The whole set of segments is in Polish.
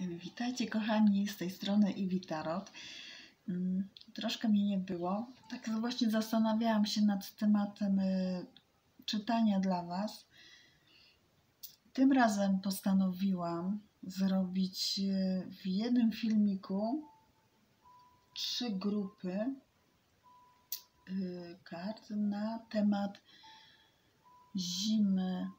Witajcie kochani, z tej strony Iwi Tarot. Mm, Troszkę mnie nie było. Tak właśnie zastanawiałam się nad tematem y, czytania dla Was. Tym razem postanowiłam zrobić y, w jednym filmiku trzy grupy y, kart na temat zimy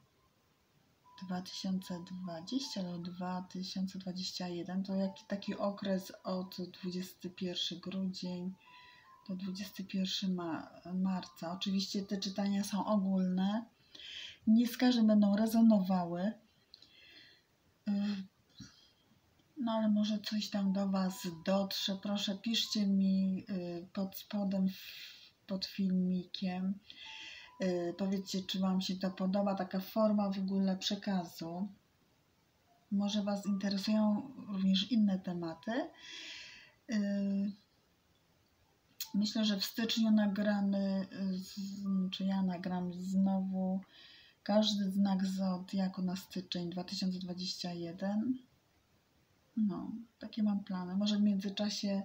2020 albo 2021 to taki okres od 21 grudzień do 21 ma marca. Oczywiście te czytania są ogólne. Nie z każdym będą rezonowały. Y, No ale może coś tam do Was dotrze. Proszę piszcie mi y, pod spodem, pod filmikiem. Y, Powiedzcie, czy Wam się to podoba, taka forma w ogóle przekazu. Może Was interesują również inne tematy. Y, Myślę, że w styczniu nagramy, y, czy ja nagram znowu każdy znak zodiaku na styczeń 2021. No, takie mam plany. Może w międzyczasie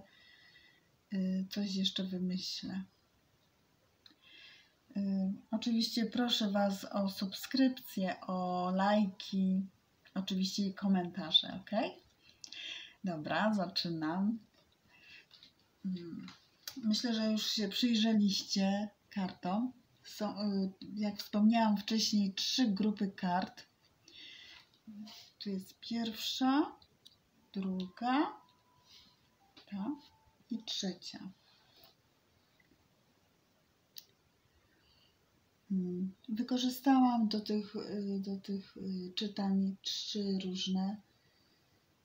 y, coś jeszcze wymyślę. Y, Oczywiście proszę Was o subskrypcję, o lajki, oczywiście i komentarze, ok? Dobra, zaczynam. Mm, Myślę, że już się przyjrzeliście kartom. Są, y, jak wspomniałam wcześniej, trzy grupy kart. Tu jest pierwsza, druga ta, i trzecia. Wykorzystałam do tych, y, do tych y, czytań trzy różne,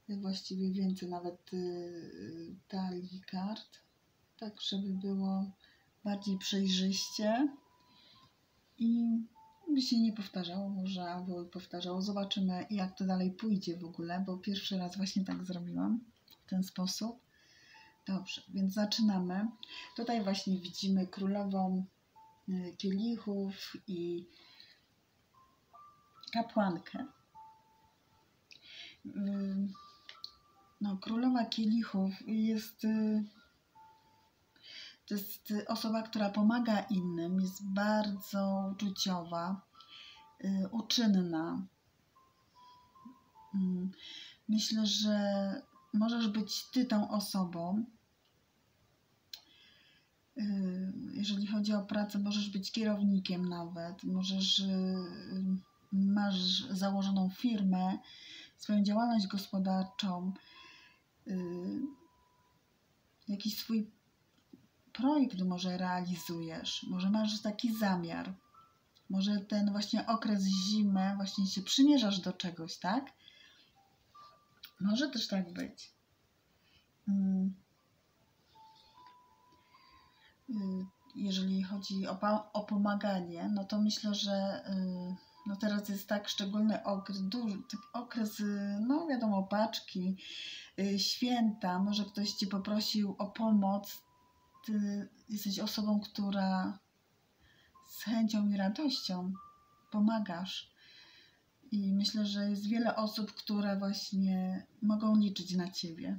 właściwie więcej nawet y, talii kart, tak żeby było bardziej przejrzyście i by się nie powtarzało może, albo powtarzało. Zobaczymy jak to dalej pójdzie w ogóle, bo pierwszy raz właśnie tak zrobiłam w ten sposób. Dobrze, więc zaczynamy. Tutaj właśnie widzimy królową kielichów i kapłankę. Y, No, królowa kielichów jest. y, To jest osoba, która pomaga innym, jest bardzo uczuciowa, y, uczynna. Mm, Myślę, że możesz być ty tą osobą. Y, Jeżeli chodzi o pracę, możesz być kierownikiem nawet, możesz, y, masz założoną firmę, swoją działalność gospodarczą, y, jakiś swój projekt może realizujesz, może masz taki zamiar, może ten właśnie okres zimy właśnie się przymierzasz do czegoś, tak? Może też tak być. Y, Jeżeli chodzi o, o pomaganie, no to myślę, że y, no teraz jest tak szczególny okres, duży, tak okres, y, no wiadomo, paczki, święta, może ktoś Cię poprosił o pomoc, Ty jesteś osobą, która z chęcią i radością pomagasz. I myślę, że jest wiele osób, które właśnie mogą liczyć na Ciebie.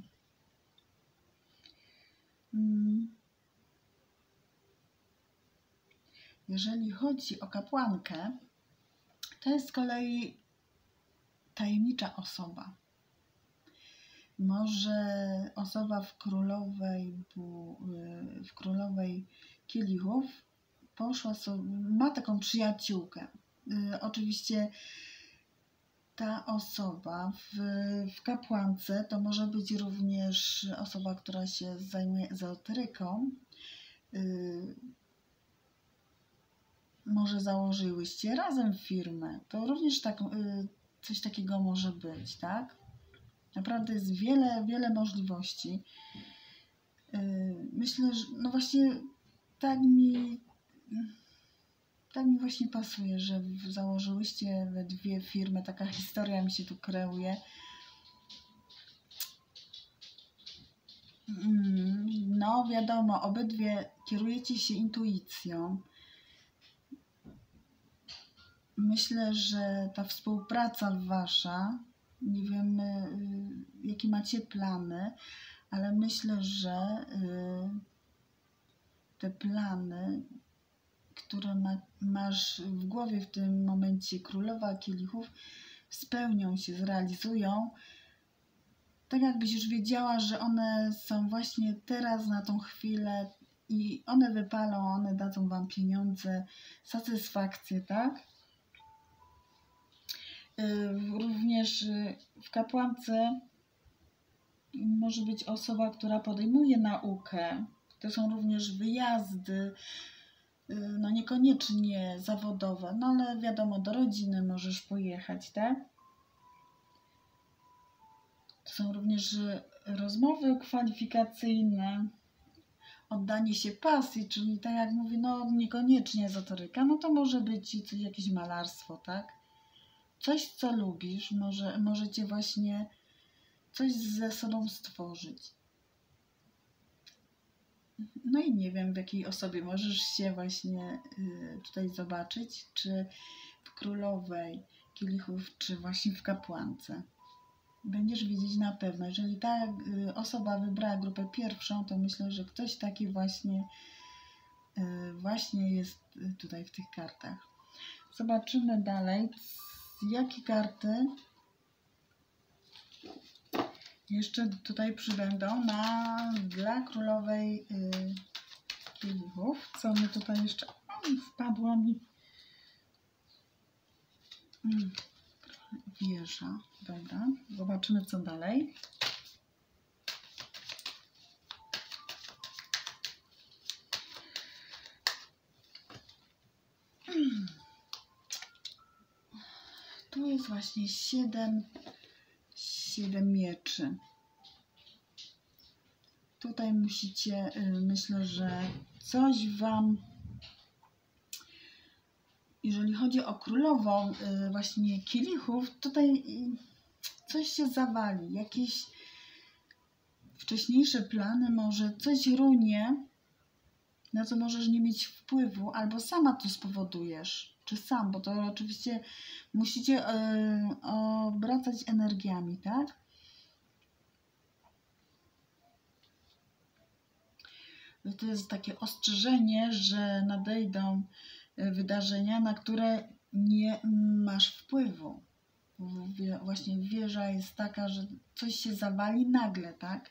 Mm. Jeżeli chodzi o kapłankę, to jest z kolei tajemnicza osoba. Może osoba w królowej, y, w królowej kielichów poszła sobie, ma taką przyjaciółkę. Y, Oczywiście ta osoba w, w kapłance to może być również osoba, która się zajmuje ezoteryką. Może założyłyście razem firmę. To również tak, y, coś takiego może być, tak? Naprawdę jest wiele, wiele możliwości. Y, Myślę, że no właśnie tak mi, tak mi właśnie pasuje, że założyłyście we dwie firmy. Taka historia mi się tu kreuje. Mm, No, wiadomo, obydwie kierujecie się intuicją. Myślę, że ta współpraca wasza, nie wiem, y, jak jakie macie plany, ale myślę, że y, te plany, które ma, masz w głowie w tym momencie królowa kielichów, spełnią się, zrealizują. Tak jakbyś już wiedziała, że one są właśnie teraz na tą chwilę i one wypalą, one dadzą wam pieniądze, satysfakcję, tak? Y, Również y, w kapłance może być osoba, która podejmuje naukę. To są również wyjazdy, y, no niekoniecznie zawodowe, no ale wiadomo, do rodziny możesz pojechać, tak? To są również rozmowy kwalifikacyjne, oddanie się pasji, czyli tak jak mówię, no niekoniecznie ezoteryka, no to może być jakieś malarstwo, tak? Coś, co lubisz, może, możecie właśnie coś ze sobą stworzyć. No i nie wiem, w jakiej osobie możesz się właśnie y, tutaj zobaczyć, czy w królowej kielichów, czy właśnie w kapłance. Będziesz widzieć na pewno. Jeżeli ta y, osoba wybrała grupę pierwszą, to myślę, że ktoś taki właśnie y, właśnie jest tutaj w tych kartach. Zobaczymy dalej, jakie karty jeszcze tutaj przybędą na dla królowej y, kielichów. Co my tutaj jeszcze... O, wpadła mi... Mm, Wieża. Dobra. Zobaczymy co dalej. Właśnie siedem, siedem mieczy. Tutaj musicie, y, myślę, że coś Wam, jeżeli chodzi o królową y, właśnie kielichów, tutaj y, coś się zawali, jakieś wcześniejsze plany, może coś runie, na co możesz nie mieć wpływu, albo sama to spowodujesz, czy sam, bo to oczywiście musicie y, obracać energiami, tak? to jest takie ostrzeżenie, że nadejdą y, wydarzenia, na które nie masz wpływu. Właśnie wieża jest taka, że coś się zawali nagle, tak?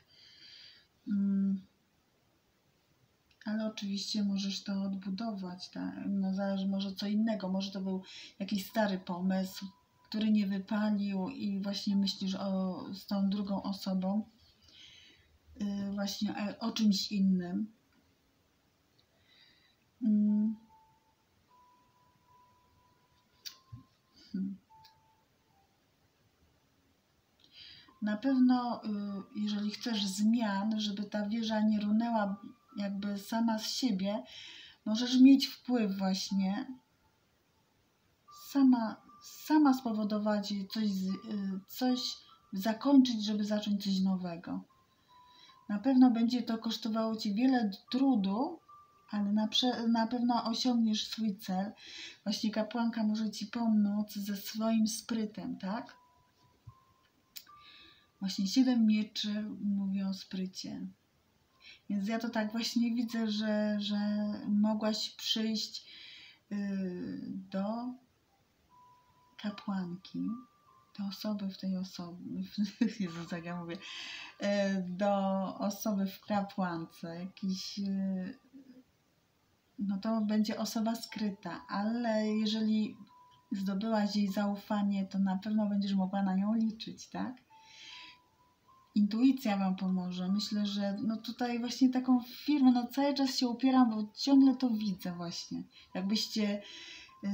Ale oczywiście możesz to odbudować, tak? No zależy może co innego, może to był jakiś stary pomysł, który nie wypalił i właśnie myślisz o, z tą drugą osobą, y, właśnie o, o czymś innym. Mm. Hmm. Na pewno, y, jeżeli chcesz zmian, żeby ta wieża nie runęła jakby sama z siebie, możesz mieć wpływ właśnie sama, sama spowodować coś, y, coś zakończyć, żeby zacząć coś nowego. Na pewno będzie to kosztowało Ci wiele trudu, ale na, na pewno osiągniesz swój cel. Właśnie kapłanka może Ci pomóc ze swoim sprytem, tak? Właśnie siedem mieczy mówi o sprycie. Więc ja to tak właśnie widzę, że, że mogłaś przyjść yy, do kapłanki, do osoby w tej osobie, Jezus, jak ja mówię, yy, do osoby w kapłance, jakiś, yy, no to będzie osoba skryta, ale jeżeli zdobyłaś jej zaufanie, to na pewno będziesz mogła na nią liczyć, tak? Intuicja Wam pomoże. Myślę, że no tutaj właśnie taką firmę, no cały czas się upieram, bo ciągle to widzę właśnie. Jakbyście y,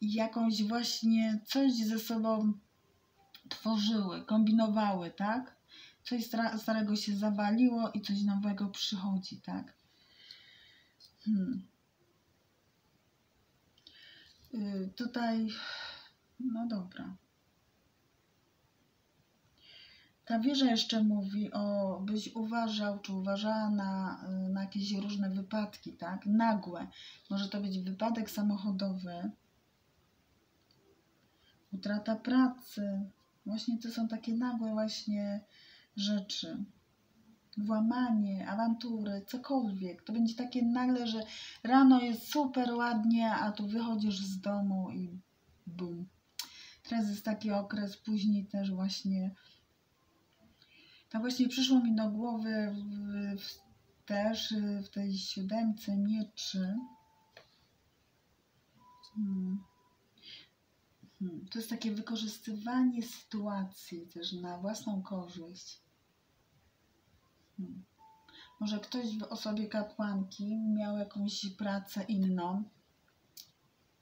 jakąś właśnie coś ze sobą tworzyły, kombinowały, tak? Coś starego się zawaliło i coś nowego przychodzi, tak? Hmm. Y, tutaj, no dobra. Ta wieża jeszcze mówi o, byś uważał, czy uważała na, na jakieś różne wypadki, tak? Nagłe. Może to być wypadek samochodowy, utrata pracy. Właśnie to są takie nagłe właśnie rzeczy. Włamanie, awantury, cokolwiek. To będzie takie nagle, że rano jest super ładnie, a tu wychodzisz z domu i bum. Teraz jest taki okres, później też właśnie. Tak właśnie przyszło mi do głowy w, w, też w tej siódemce mieczy. Hmm. Hmm. To jest takie wykorzystywanie sytuacji też na własną korzyść. Hmm. Może ktoś w osobie kapłanki miał jakąś pracę inną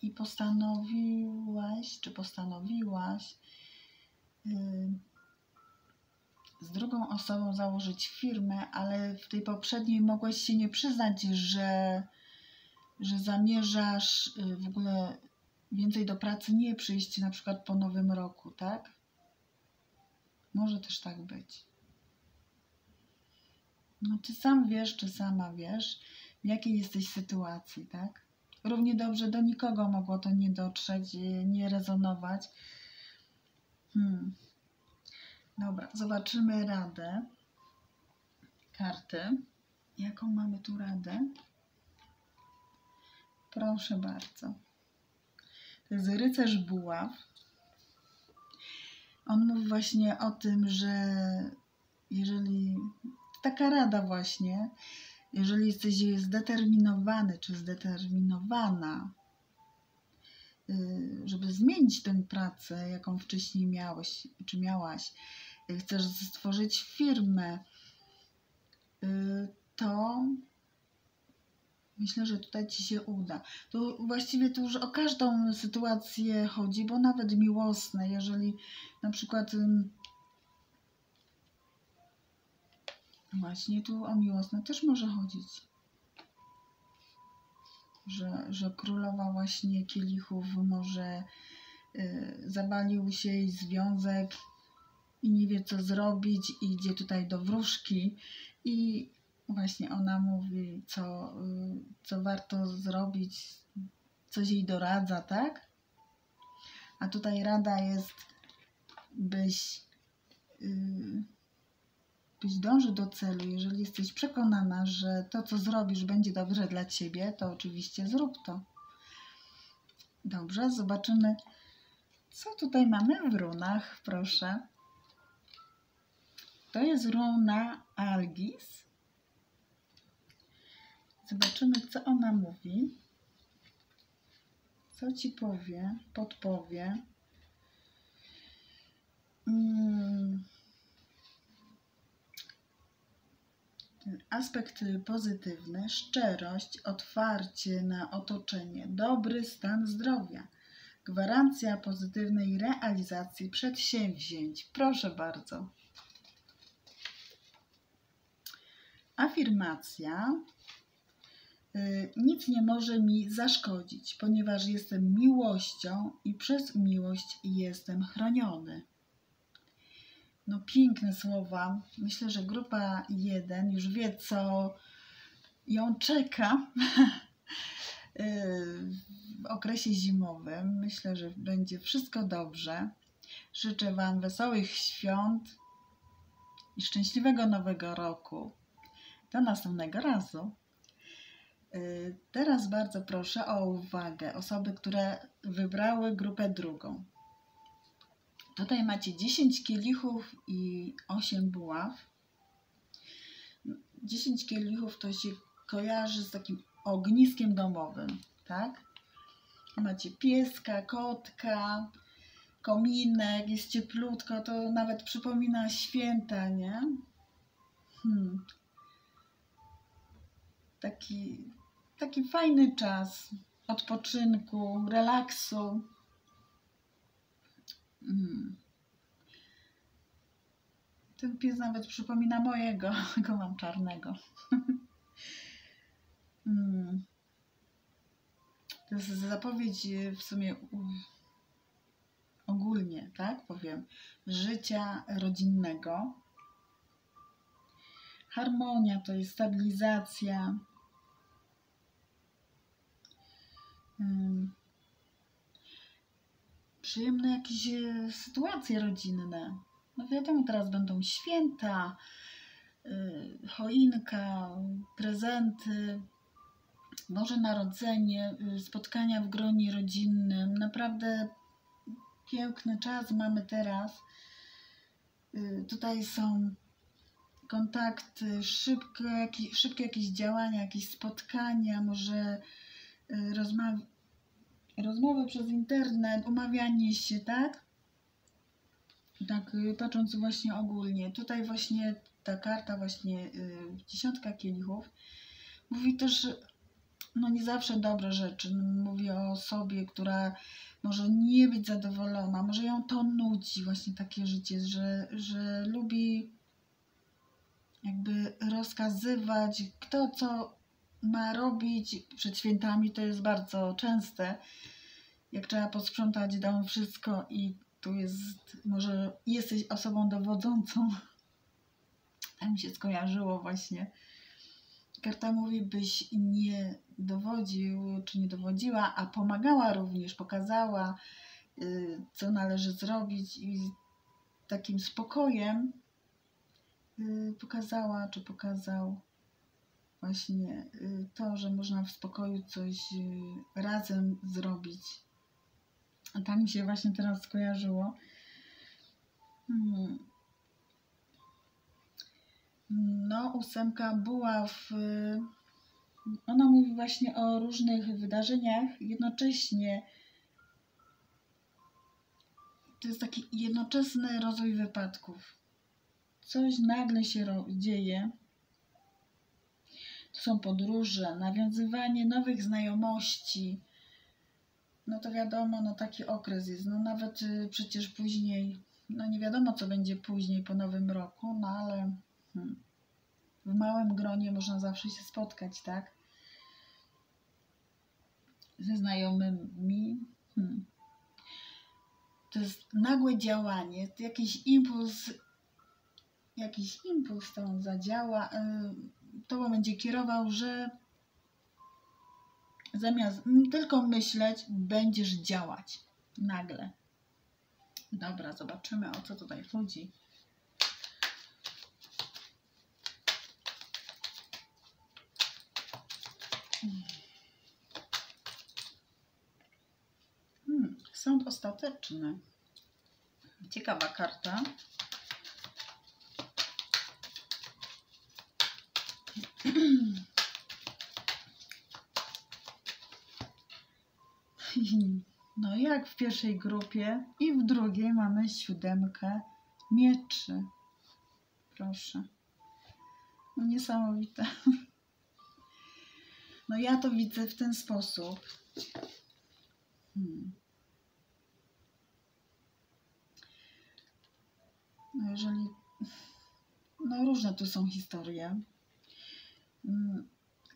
i postanowiłaś, czy postanowiłaś yy, z drugą osobą założyć firmę, ale w tej poprzedniej mogłaś się nie przyznać, że, że zamierzasz yy, w ogóle więcej do pracy nie przyjść na przykład po nowym roku, tak? Może też tak być. No ty sam wiesz, czy sama wiesz, w jakiej jesteś sytuacji, tak? Równie dobrze do nikogo mogło to nie dotrzeć, nie rezonować. Hmm. Dobra, zobaczymy radę. Karty. Jaką mamy tu radę? Proszę bardzo. To jest rycerz buław. On mówi właśnie o tym, że jeżeli taka rada właśnie, jeżeli jesteś zdeterminowany czy zdeterminowana, y, żeby zmienić tę pracę, jaką wcześniej miałeś czy miałaś, chcesz stworzyć firmę, y, to myślę, że tutaj ci się uda. Tu właściwie tu już o każdą sytuację chodzi, bo nawet miłosne, jeżeli na przykład Właśnie tu o miłosne też może chodzić. Że, że królowa właśnie kielichów może y, zawalił się jej związek i nie wie co zrobić idzie tutaj do wróżki i właśnie ona mówi co, y, co warto zrobić, coś jej doradza, tak? A tutaj rada jest byś y, byś dąży do celu, jeżeli jesteś przekonana, że to, co zrobisz, będzie dobrze dla ciebie, to oczywiście zrób to. Dobrze, zobaczymy, co tutaj mamy w runach, proszę. To jest runa Algis. Zobaczymy, co ona mówi. Co ci powie, podpowie. Hmm. aspekt pozytywny, szczerość, otwarcie na otoczenie, dobry stan zdrowia, gwarancja pozytywnej realizacji przedsięwzięć. Proszę bardzo. Afirmacja. Y, nic nie może mi zaszkodzić, ponieważ jestem miłością i przez miłość jestem chroniony. No piękne słowa. Myślę, że grupa 1 już wie, co ją czeka w okresie zimowym. Myślę, że będzie wszystko dobrze. Życzę Wam wesołych świąt i szczęśliwego nowego roku. Do następnego razu. Y, teraz bardzo proszę o uwagę osoby, które wybrały grupę drugą. Tutaj macie 10 kielichów i 8 buław. 10 kielichów to się kojarzy z takim ogniskiem domowym, tak? Macie pieska, kotka, kominek, jest cieplutko, to nawet przypomina święta, nie? Hmm. Taki, taki fajny czas odpoczynku, relaksu. Mm. Ten pies nawet przypomina mojego, go mam czarnego. mm. To jest zapowiedź w sumie ogólnie, tak powiem, życia rodzinnego. Harmonia to jest stabilizacja. Przyjemne jakieś e, sytuacje rodzinne. No wiadomo, teraz będą święta, y, choinka, prezenty, Boże Narodzenie, y, spotkania w gronie rodzinnym. Naprawdę piękny czas mamy teraz. Tutaj są kontakty, szybkie, szybkie jakieś działania, jakieś spotkania, może rozmawiać rozmowy przez internet, umawianie się, tak? Tak, y, patrząc właśnie ogólnie. Tutaj właśnie ta karta, właśnie yy, dziesiątka kielichów, mówi też, no nie zawsze dobre rzeczy. Mówi o osobie, która może nie być zadowolona, może ją to nudzi właśnie takie życie, że, że lubi jakby rozkazywać, kto co ma robić przed świętami, to jest bardzo częste. Jak trzeba posprzątać dom, wszystko i tu jest, może jesteś osobą dowodzącą. Tak mi się skojarzyło właśnie. Karta mówi, byś nie dowodził, czy nie dowodziła, a pomagała również, pokazała, y, co należy zrobić i takim spokojem y, pokazała, czy pokazał właśnie y, to, że można w spokoju coś y, razem zrobić. A tak mi się właśnie teraz skojarzyło. Hmm. No, ósemka była w. Ona mówi właśnie o różnych wydarzeniach, jednocześnie to jest taki jednoczesny rozwój wypadków. Coś nagle się dzieje, to są podróże, nawiązywanie nowych znajomości. No to wiadomo, no taki okres jest. No nawet y, przecież później, no nie wiadomo co będzie później po nowym roku, no ale hmm, w małym gronie można zawsze się spotkać, tak? Ze znajomymi. Hmm. To jest nagłe działanie, jakiś impuls, jakiś impuls on zadziała. Y, tobą będzie kierował, że zamiast tylko myśleć, będziesz działać nagle. Dobra, zobaczymy o co tutaj chodzi. Hmm, sąd ostateczny. Ciekawa karta. No jak w pierwszej grupie i w drugiej mamy siódemkę mieczy. Proszę. No niesamowite. No ja to widzę w ten sposób. Hmm. No jeżeli... No różne tu są historie.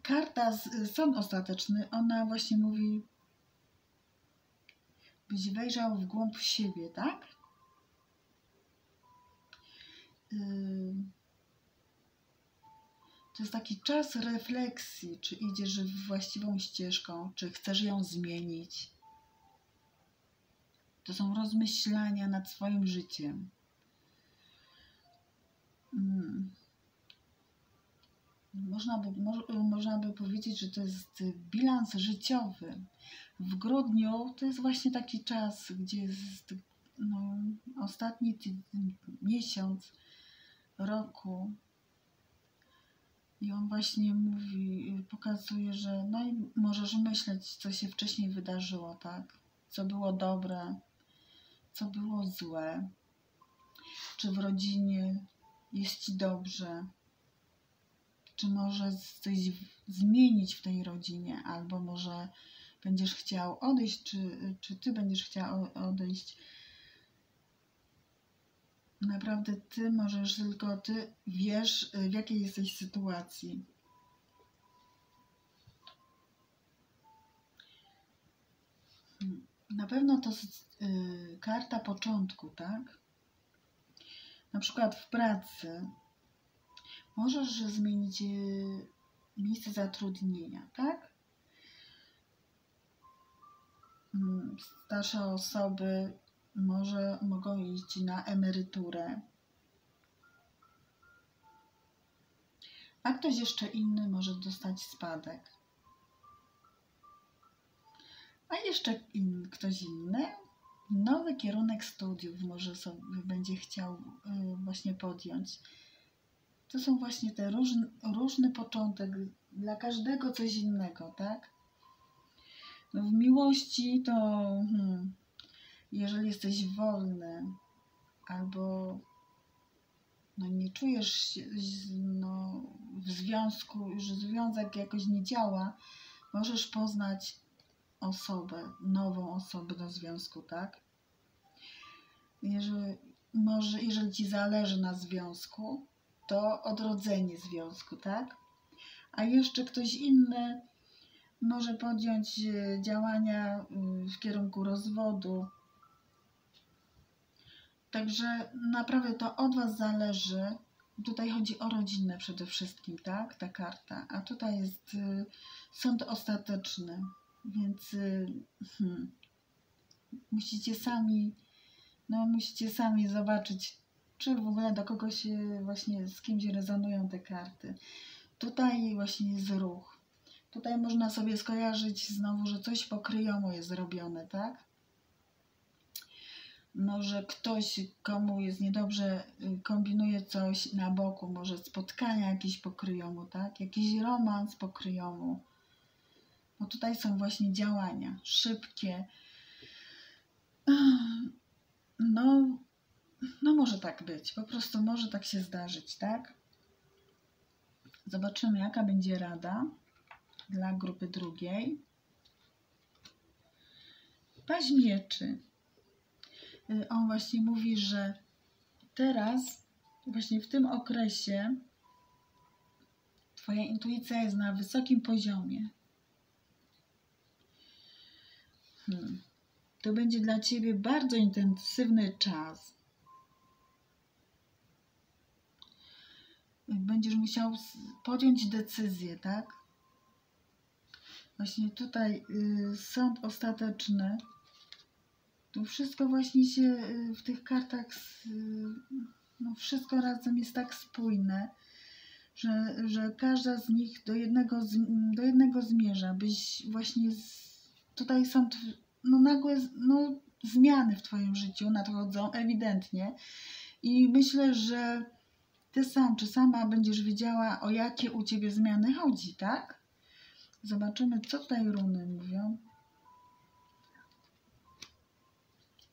Karta z, sąd ostateczny, ona właśnie mówi byś wejrzał w głąb siebie, tak? To jest taki czas refleksji, czy idziesz właściwą ścieżką, czy chcesz ją zmienić. To są rozmyślania nad swoim życiem. Hmm. Można by, mo, można by powiedzieć, że to jest bilans życiowy w grudniu to jest właśnie taki czas, gdzie jest no, ostatni miesiąc roku. I on właśnie mówi, pokazuje, że no i możesz myśleć, co się wcześniej wydarzyło, tak? Co było dobre, co było złe. Czy w rodzinie jest ci dobrze, czy może coś zmienić w tej rodzinie, albo może będziesz chciał odejść, czy, czy ty będziesz chciał odejść. Naprawdę ty możesz, tylko ty wiesz, w jakiej jesteś sytuacji. Na pewno to y, karta początku, tak? Na przykład w pracy możesz zmienić y, miejsce zatrudnienia, tak? Mm, starsze osoby może mogą iść na emeryturę. A ktoś jeszcze inny może dostać spadek. A jeszcze in, ktoś inny nowy kierunek studiów może sobie będzie chciał y, właśnie podjąć. To są właśnie te różny, różny początek, dla każdego coś innego, tak? No w miłości to hmm, jeżeli jesteś wolny albo no nie czujesz się no, w związku, że związek jakoś nie działa, możesz poznać osobę, nową osobę do związku, tak? Jeżeli, może, jeżeli ci zależy na związku, to odrodzenie związku, tak? A jeszcze ktoś inny może podjąć e, działania mm, w kierunku rozwodu. Także naprawdę to od Was zależy. Tutaj chodzi o rodzinę przede wszystkim, tak? Ta karta. A tutaj jest e, sąd ostateczny. Więc y, hmm, musicie sami, no musicie sami zobaczyć, czy w ogóle do kogo się właśnie, z kimś rezonują te karty. Tutaj właśnie jest ruch. Tutaj można sobie skojarzyć znowu, że coś pokryjomu jest zrobione, tak? Może ktoś, komu jest niedobrze, y, kombinuje coś na boku, może spotkania jakieś pokryjomu, tak? Jakiś romans pokryjomu bo tutaj są właśnie działania szybkie. No, no może tak być, po prostu może tak się zdarzyć, tak? Zobaczymy, jaka będzie rada dla grupy drugiej. Paź mieczy. Y, on właśnie mówi, że teraz, właśnie w tym okresie, Twoja intuicja jest na wysokim poziomie. Hmm. To będzie dla Ciebie bardzo intensywny czas. Będziesz musiał podjąć decyzję, tak? Właśnie tutaj y, sąd ostateczny. To wszystko właśnie się y, w tych kartach, y, no wszystko razem jest tak spójne, że, że każda z nich do jednego, do jednego zmierza, byś właśnie z, tutaj są no, nagłe no, zmiany w Twoim życiu nadchodzą ewidentnie i myślę, że Ty sam czy sama będziesz wiedziała, o jakie u Ciebie zmiany chodzi, tak? Zobaczymy, co tutaj runy mówią.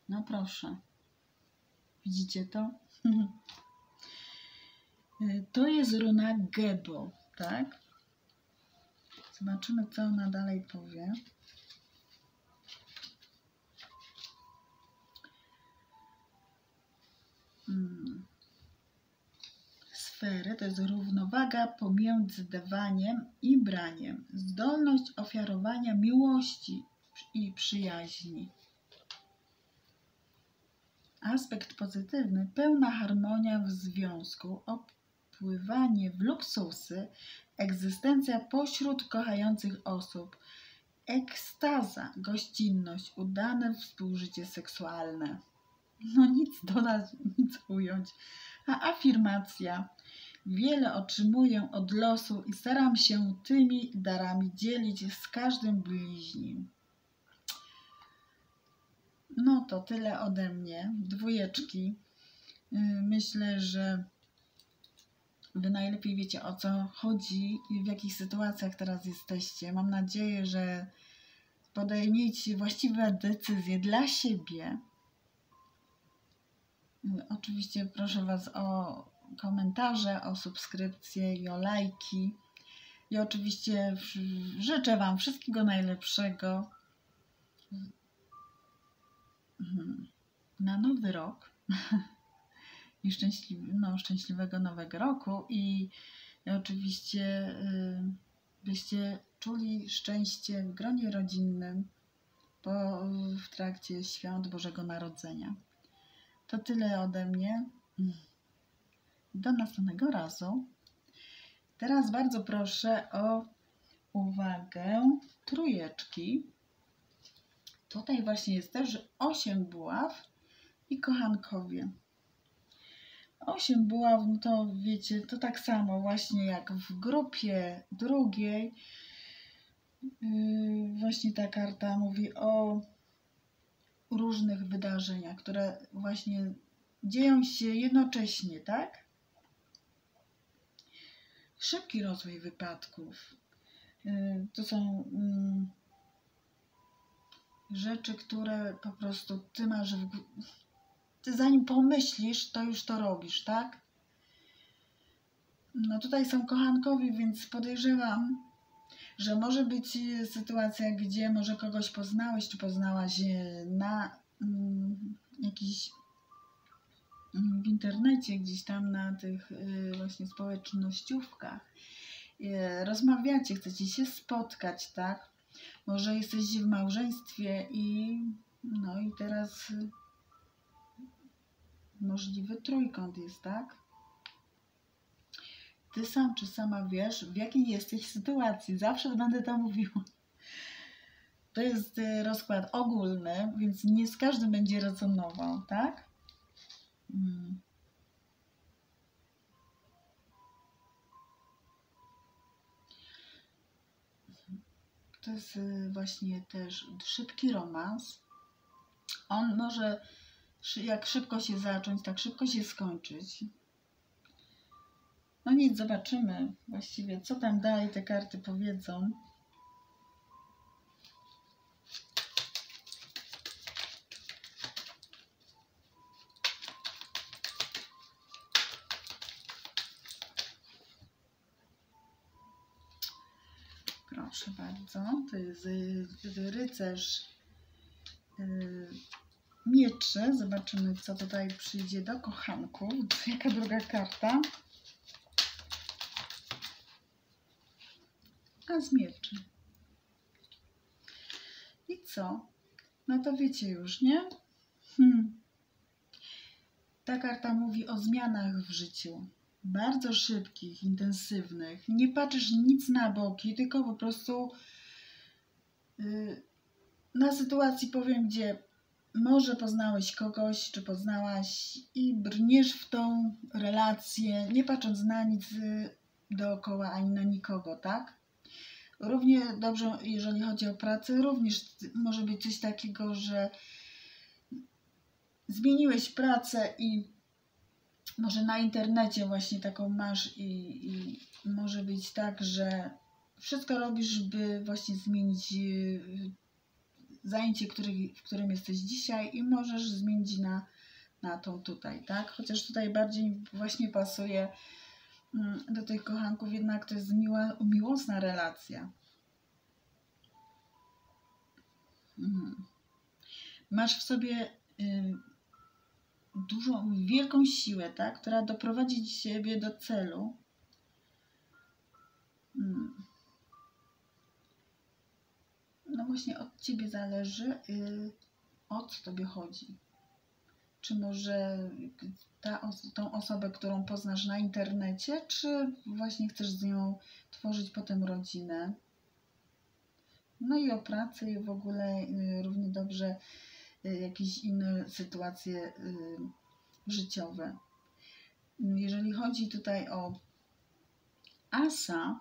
No proszę. Widzicie to? To jest runa Gebo, tak? Zobaczymy, co ona dalej powie. Hmm. Sfery to jest równowaga pomiędzy dawaniem i braniem, zdolność ofiarowania miłości i przyjaźni. Aspekt pozytywny, pełna harmonia w związku, opływanie w luksusy, egzystencja pośród kochających osób, ekstaza, gościnność, udane współżycie seksualne no nic dodać, nic ująć. A afirmacja. Wiele otrzymuję od losu i staram się tymi darami dzielić z każdym bliźnim. No to tyle ode mnie. Dwójeczki. Y, myślę, że Wy najlepiej wiecie o co chodzi i w jakich sytuacjach teraz jesteście. Mam nadzieję, że podejmiecie właściwe decyzje dla siebie Oczywiście proszę Was o komentarze, o subskrypcje i o lajki. I oczywiście życzę Wam wszystkiego najlepszego na nowy rok i szczęśliwy, no, szczęśliwego nowego roku i, i oczywiście y, byście czuli szczęście w gronie rodzinnym po, w trakcie świąt Bożego Narodzenia. To tyle ode mnie. Do następnego razu. Teraz bardzo proszę o uwagę trójeczki. Tutaj właśnie jest też 8 buław i kochankowie. Osiem buław, no to wiecie, to tak samo właśnie jak w grupie drugiej. Yy, właśnie ta karta mówi o różnych wydarzeniach, które właśnie dzieją się jednocześnie, tak? Szybki rozwój wypadków. Yy, to są mm, rzeczy, które po prostu ty masz w, ty zanim pomyślisz, to już to robisz, tak? No tutaj są kochankowie, więc podejrzewam, że może być sytuacja, gdzie może kogoś poznałeś, czy poznałaś na mm, jakiś mm, w internecie, gdzieś tam na tych y, właśnie społecznościówkach. Y, rozmawiacie, chcecie się spotkać, tak? Może jesteś w małżeństwie i no i teraz możliwy trójkąt jest, tak? Ty sam czy sama wiesz, w jakiej jesteś sytuacji. Zawsze będę to mówiła. To jest y, rozkład ogólny, więc nie z każdym będzie rezonował, tak? Hmm. To jest y, właśnie też szybki romans. On może jak szybko się zacząć, tak szybko się skończyć. No nic, zobaczymy właściwie, co tam dalej te karty powiedzą. Proszę bardzo, to jest y, rycerz y, mieczy. Zobaczymy, co tutaj przyjdzie do kochanków. Jaka druga karta? A z mieczy. I co? No to wiecie już, nie? Hmm. Ta karta mówi o zmianach w życiu. Bardzo szybkich, intensywnych. Nie patrzysz nic na boki, tylko po prostu yy, na sytuacji powiem, gdzie może poznałeś kogoś, czy poznałaś i brniesz w tą relację, nie patrząc na nic dookoła ani na nikogo, tak? Równie dobrze, jeżeli chodzi o pracę, również może być coś takiego, że zmieniłeś pracę i może na internecie właśnie taką masz i, i może być tak, że wszystko robisz, by właśnie zmienić zajęcie, który, w którym jesteś dzisiaj i możesz zmienić na, na tą tutaj, tak? Chociaż tutaj bardziej właśnie pasuje do tych kochanków, jednak to jest miła, miłosna relacja. Mhm. Masz w sobie y, dużą, wielką siłę, tak? która doprowadzi ciebie do celu. Hmm no właśnie od ciebie zależy, yy, o co tobie chodzi. Czy może ta, tą osobę, którą poznasz na internecie, czy właśnie chcesz z nią tworzyć potem rodzinę? No i o pracy i w ogóle yy, równie dobrze yy, jakieś inne sytuacje y, życiowe. Jeżeli chodzi tutaj o asa,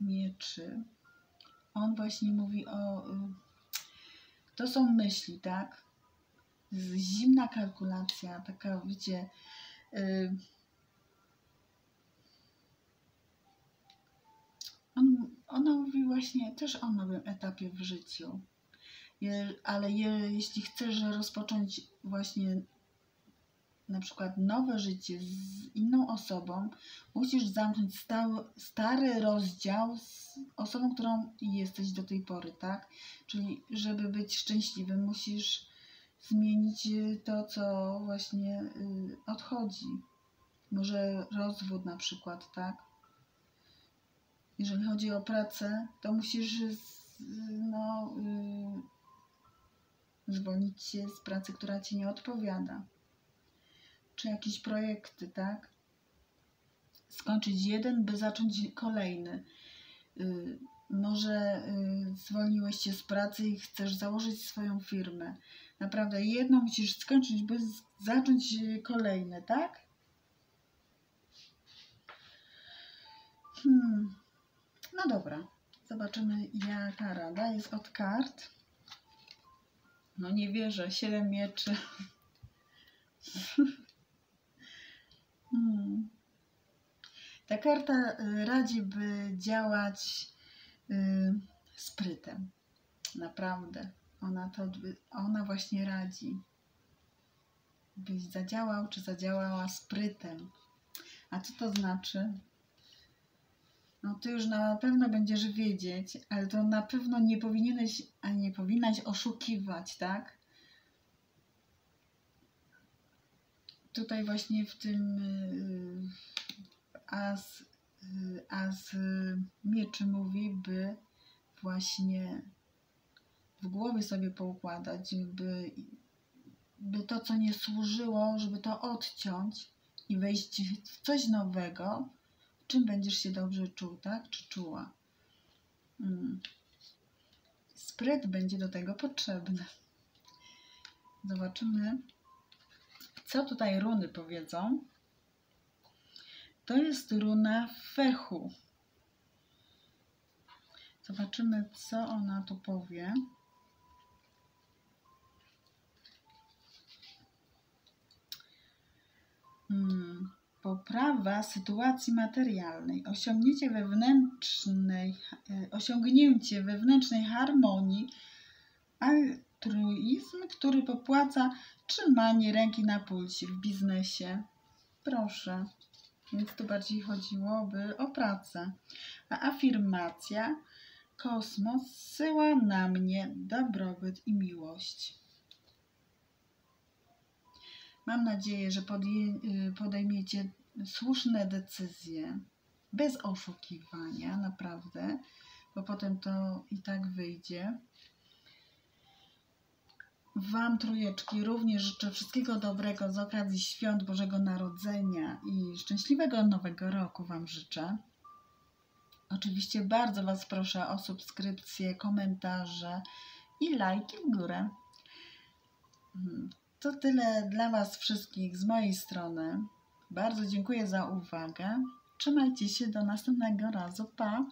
mieczy, on właśnie mówi o. To są myśli, tak? Zimna kalkulacja, taka, wiecie. Y, on, ona mówi właśnie też o nowym etapie w życiu. Je, ale je, jeśli chcesz rozpocząć właśnie na przykład nowe życie z inną osobą, musisz zamknąć stały, stary rozdział z osobą, którą jesteś do tej pory, tak? Czyli, żeby być szczęśliwym, musisz zmienić to, co właśnie y, odchodzi. Może rozwód na przykład, tak? Jeżeli chodzi o pracę, to musisz no, y, zwolnić się z pracy, która ci nie odpowiada czy jakieś projekty, tak? Skończyć jeden, by zacząć kolejny. Y, może y, zwolniłeś się z pracy i chcesz założyć swoją firmę. Naprawdę, jedno musisz skończyć, by zacząć y, kolejne, tak? Hmm. No dobra, zobaczymy jaka rada jest od kart. No nie wierzę, siedem mieczy. hmm. Ta karta y, radzi, by działać y, sprytem. Naprawdę. Ona, to, ona właśnie radzi, byś zadziałał czy zadziałała sprytem. A co to znaczy? No ty już na pewno będziesz wiedzieć, ale to na pewno nie powinieneś, a nie powinnaś oszukiwać, tak? Tutaj właśnie w tym y, as, y, as mieczy mówi, by właśnie w głowie sobie poukładać, by, by to, co nie służyło, żeby to odciąć i wejść w coś nowego, w czym będziesz się dobrze czuł, tak? Czy czuła. Mm. Spryt będzie do tego potrzebny. Zobaczymy, co tutaj runy powiedzą. To jest runa fechu. Zobaczymy, co ona tu powie. Hmm. Poprawa sytuacji materialnej, osiągnięcie wewnętrznej, e, osiągnięcie wewnętrznej harmonii, altruizm, który popłaca trzymanie ręki na pulsie w biznesie. Proszę. Więc tu bardziej chodziłoby o pracę. A afirmacja kosmos zsyła na mnie dobrobyt i miłość. Mam nadzieję, że y, podejmiecie słuszne decyzje bez oszukiwania, naprawdę, bo potem to i tak wyjdzie. Wam trójeczki również życzę wszystkiego dobrego z okazji świąt Bożego Narodzenia i szczęśliwego nowego roku Wam życzę. Oczywiście bardzo Was proszę o subskrypcję, komentarze i lajki w górę. Mhm. To tyle dla Was wszystkich z mojej strony. Bardzo dziękuję za uwagę. Trzymajcie się do następnego razu. Pa!